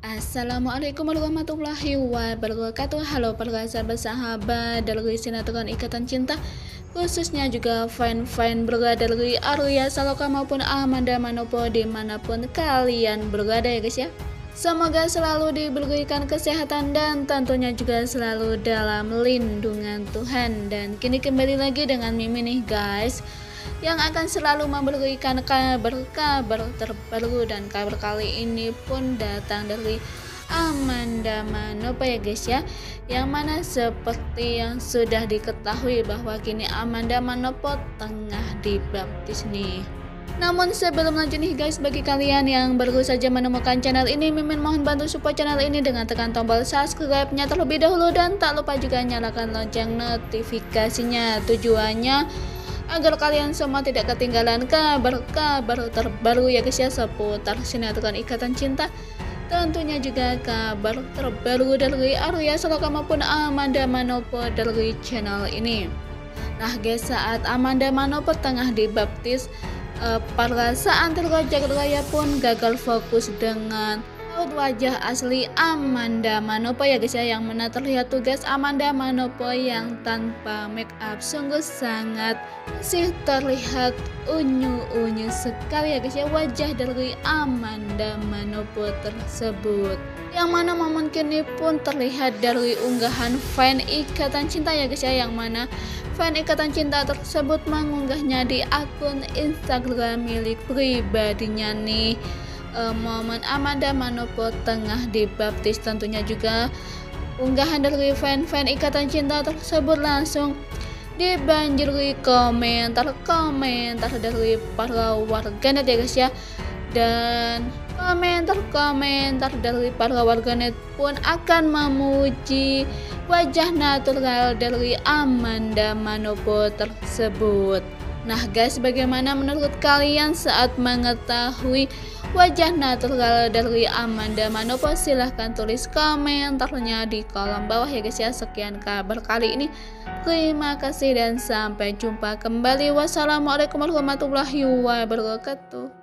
Assalamualaikum warahmatullahi wabarakatuh. Halo para sahabat dari sinetron Ikatan Cinta Khususnya juga fan-fan berada dari Arya Saloka maupun Amanda Manopo di mana pun kalian berada ya guys ya. Semoga selalu diberikan kesehatan dan tentunya juga selalu dalam lindungan Tuhan. Dan kini kembali lagi dengan Mimi nih guys yang akan selalu memberikan kabar-kabar terbaru dan kabar kali ini pun datang dari Amanda Manopo ya guys ya yang mana seperti yang sudah diketahui bahwa kini Amanda Manopo tengah dibaptis nih namun sebelum lanjut nih guys, bagi kalian yang baru saja menemukan channel ini, Mimin mohon bantu support channel ini dengan tekan tombol subscribe-nya terlebih dahulu dan tak lupa juga nyalakan lonceng notifikasinya. Tujuannya agar kalian semua tidak ketinggalan kabar-kabar terbaru ya guys ya seputar sinetron Ikatan Cinta. Tentunya juga kabar terbaru dari Arya Saloka maupun Amanda Manopo dari channel ini. Nah guys saat Amanda Manopo tengah dibaptis eh, para antar Jagat Raya pun gagal fokus dengan Raut wajah asli Amanda Manopo ya guys ya yang mana terlihat tugas Amanda Manopo yang tanpa make up sungguh sangat masih terlihat unyu-unyu sekali ya guys ya wajah dari Amanda Manopo tersebut. Yang mana momen kini pun terlihat dari unggahan fan ikatan cinta ya guys ya yang mana fan ikatan cinta tersebut mengunggahnya di akun Instagram milik pribadinya nih uh, momen Amanda Manopo tengah dibaptis. Tentunya juga unggahan dari fan-fan ikatan cinta tersebut langsung dibanjiri komentar-komentar dari para warganet ya guys ya. Dan komentar-komentar dari para warganet pun akan memuji wajah natural dari Amanda Manopo tersebut nah guys bagaimana menurut kalian saat mengetahui wajah natural dari Amanda Manopo? Silahkan tulis komentarnya di kolom bawah ya guys ya. Sekian kabar kali ini. Terima kasih dan sampai jumpa kembali. Wassalamualaikum warahmatullahi wabarakatuh